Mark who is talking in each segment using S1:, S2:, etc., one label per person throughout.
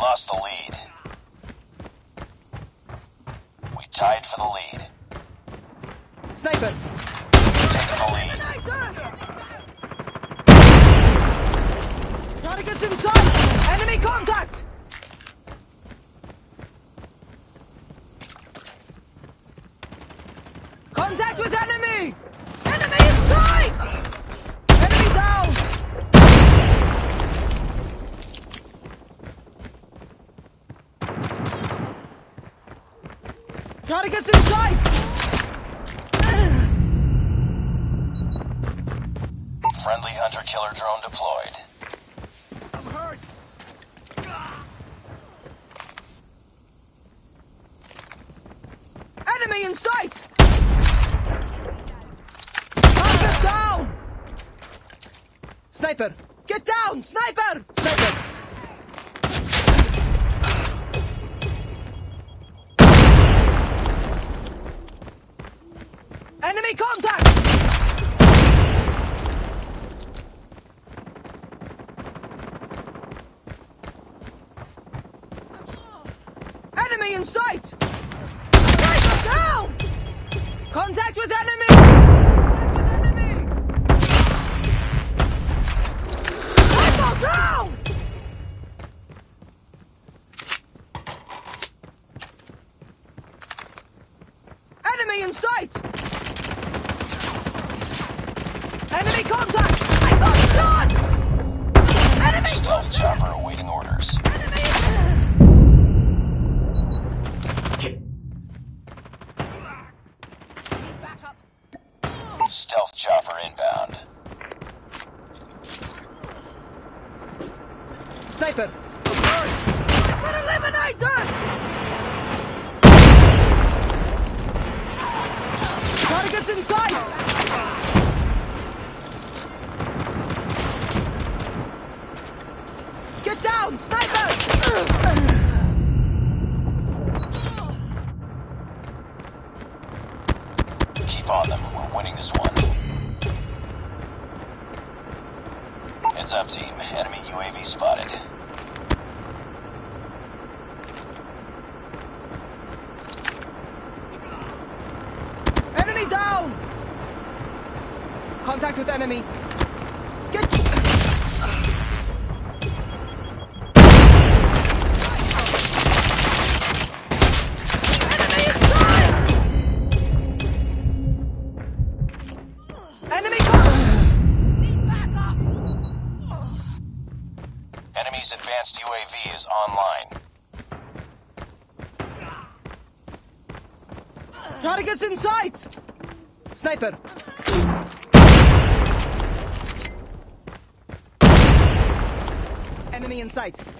S1: lost the lead. We tied for the lead.
S2: Sniper!
S1: Taking the lead.
S2: Target's in sight! Enemy! Contact with enemy! Enemy in sight! Enemy down! Target's in sight!
S1: Friendly hunter-killer drone deployed.
S3: I'm hurt.
S2: Enemy in sight! Target down! Sniper! Get down! Sniper! Sniper! Enemy contact! Enemy in sight! Contact with enemy! Contact with enemy! Rifle down! Enemy in sight! Enemy contact! I got shot! Enemy
S1: Stealth chopper awaiting orders.
S2: Targets in sight! Get down, sniper! Sight.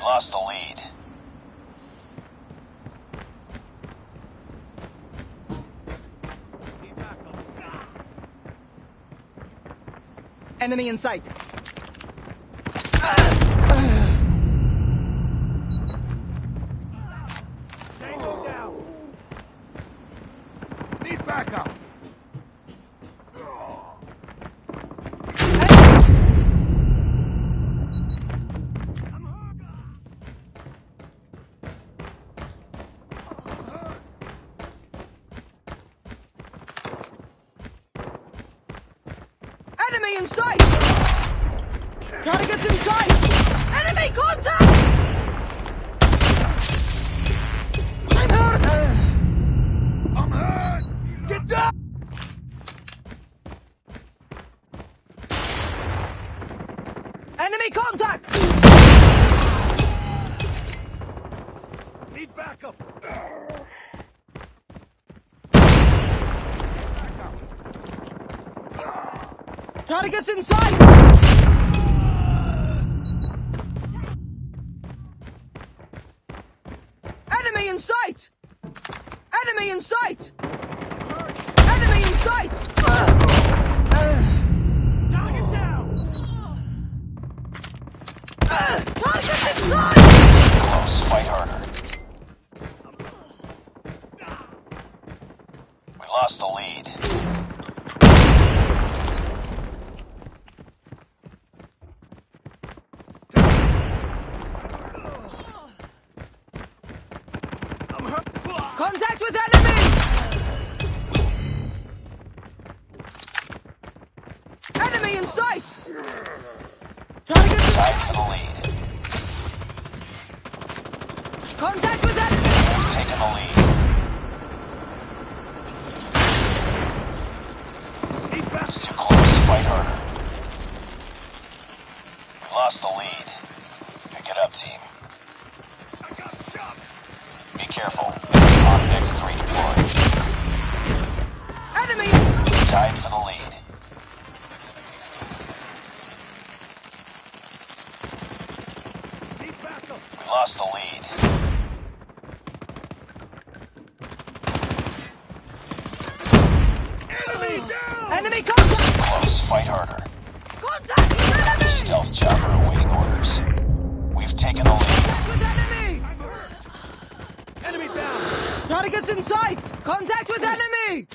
S1: Lost the lead.
S2: Enemy in sight. Enemy in sight! Targets in sight! Enemy contact!
S3: Backup.
S2: Targets in sight! Enemy in sight! Enemy in sight! In sight!
S3: Target
S1: Tied for the lead.
S2: Contact with enemy!
S1: We've taken the lead. It's too close. Fight harder. Lost the lead.
S2: Enemy
S3: down.
S2: Enemy contact!
S1: Close. Fight harder.
S2: Contact with enemy!
S1: Stealth chopper awaiting orders. We've taken the lead.
S2: With enemy!
S3: I'm hurt. Enemy down.
S2: Targets in sight! Contact with enemy!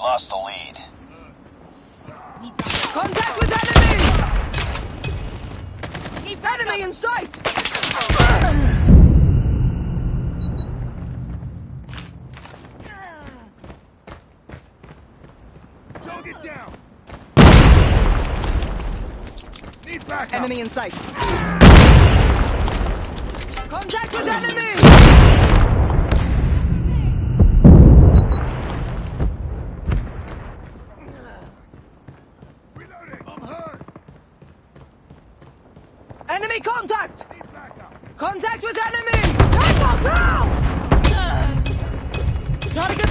S1: lost the lead.
S2: Contact with enemy! Keep enemy in sight!
S3: Target down! Need backup!
S2: Enemy in sight! Contact with enemy! with enemy! Tango, go! Try to get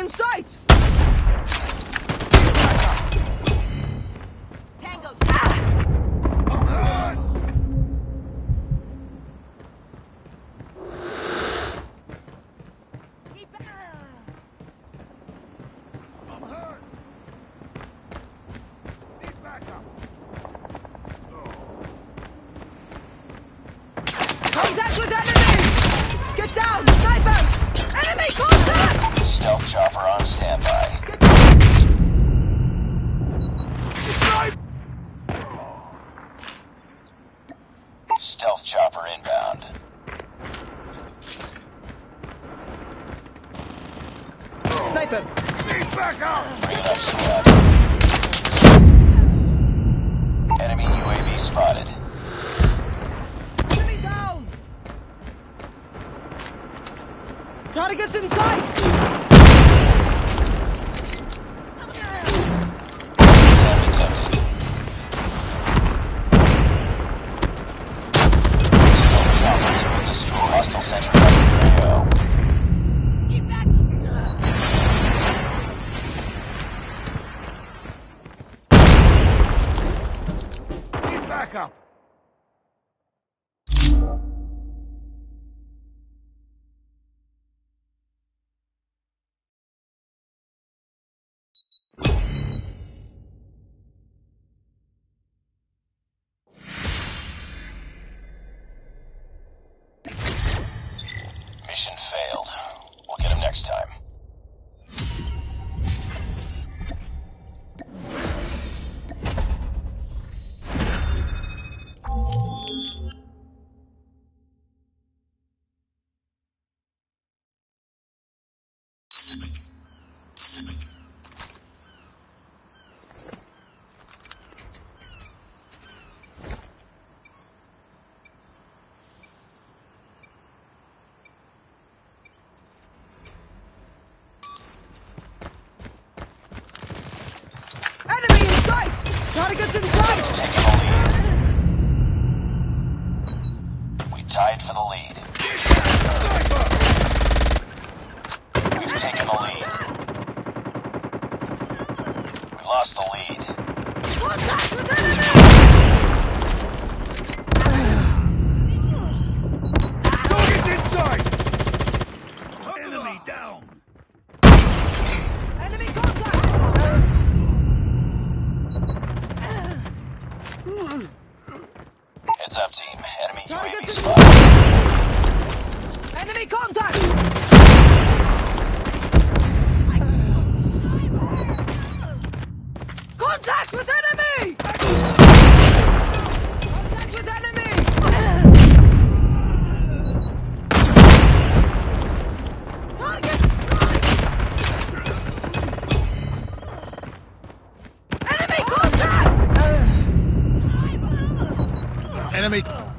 S2: in sight!
S1: Stealth chopper inbound.
S2: Sniper!
S3: Need back up!
S1: Bring it up, squad. Enemy UAV spotted.
S2: Enemy down! Target's in sight!
S4: back
S3: up.
S1: Mission failed. We'll get him next time. damage.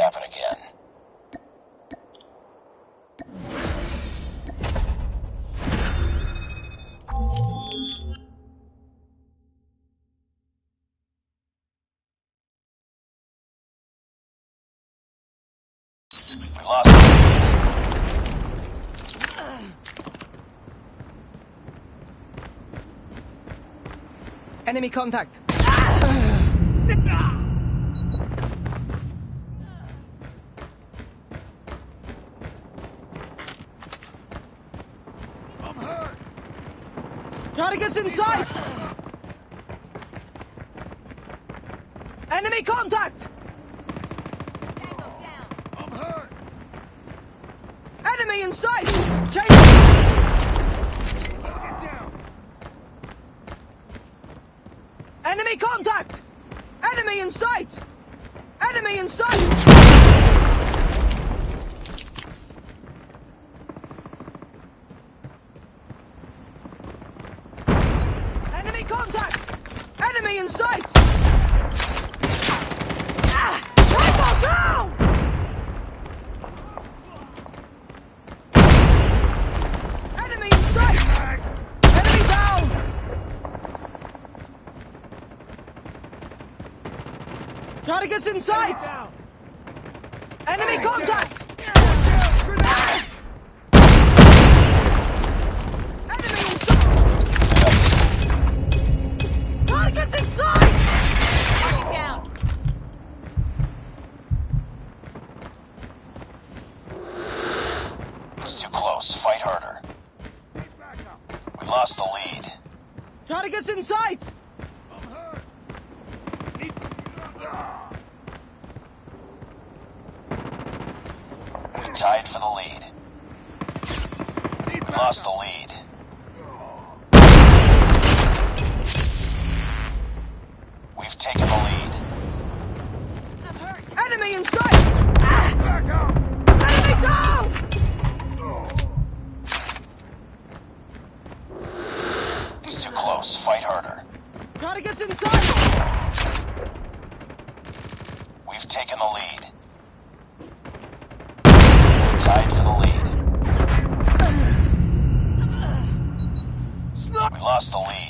S1: Happen again. We lost.
S2: Enemy contact.
S3: Ah!
S2: Targets in sight! Enemy contact!
S3: I'm hurt.
S2: Enemy in sight!
S3: Down.
S2: Enemy contact! Enemy in sight! Enemy in sight! Enemy contact! Enemy in sight! Ah! Tango down! Enemy in sight! Enemy down! Targets in sight! Enemy contact!
S1: Close. Fight harder.
S2: Targets in sight!
S1: We've taken the lead. We tied for the lead. We lost the lead.